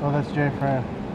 Oh, that's Jay Fran.